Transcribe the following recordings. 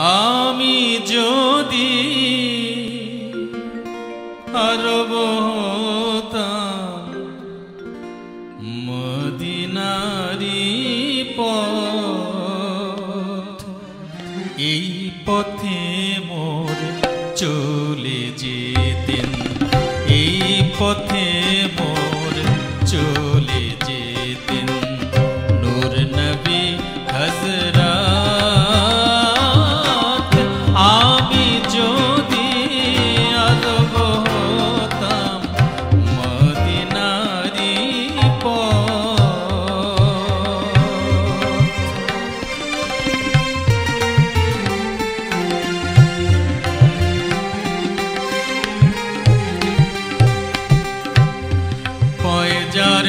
আমি যদি আরব মদিনারি পথ এই পথে মোর চলে যেতেন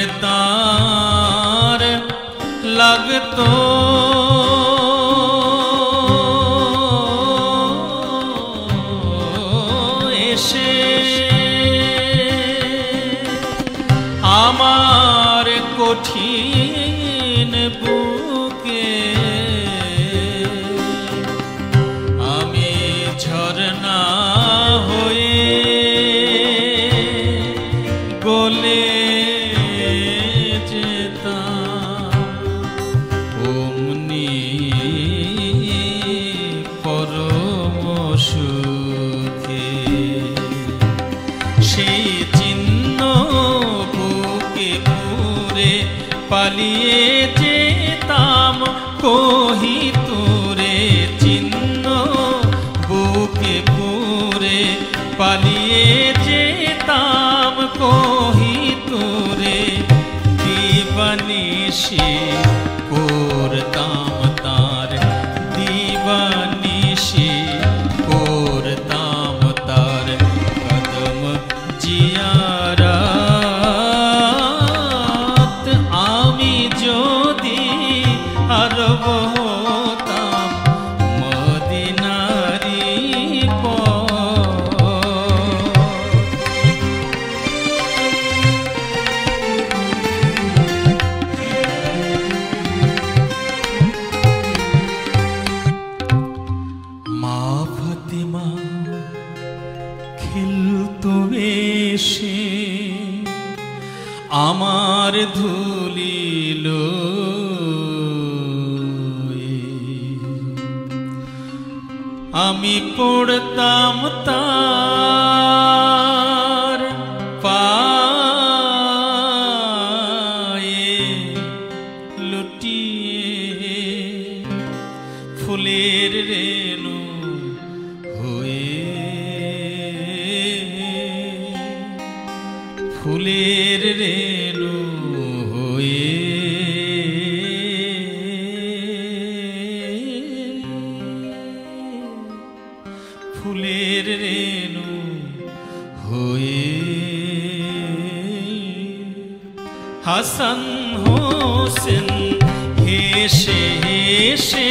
ਕਰਤਾਰ ਲਗ ਤੋ সুখে। সেই চিহ্ন বুকে পুরে পালিয়ে যেতাম কহি তোরে, চিহ্ন বুকে পুরে পালিয়ে যেতাম কহি তোরে। দিবানিশি করতাম আমার ধুলিল আমি পড়তাম তার পায়ে লুটিয়ে ফুলের রেণু ফুলের রেণু হয়ে ফুলের রেণু হয়ে হাসান হোসেন হেসে হেসে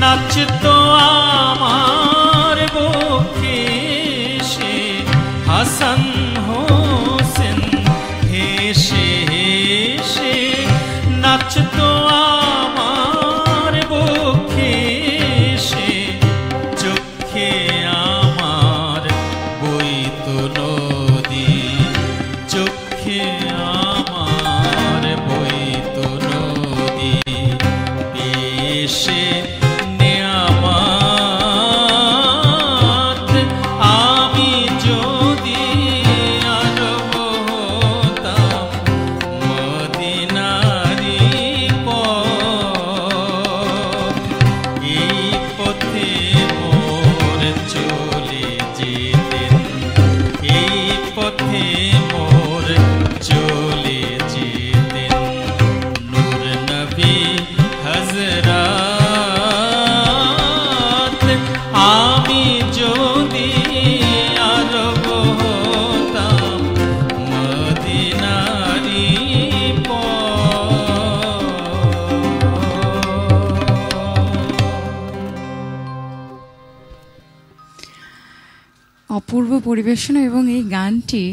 নাচতো আমার বুকে সে হোসেন অপূর্ব পরিবেশনা এবং এই গানটি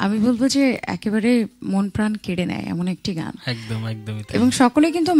আমি বলব যে একেবারে মন প্রাণ কেড়ে নেয় এমন একটি গান। একদম একদম এবং সকলে কিন্তু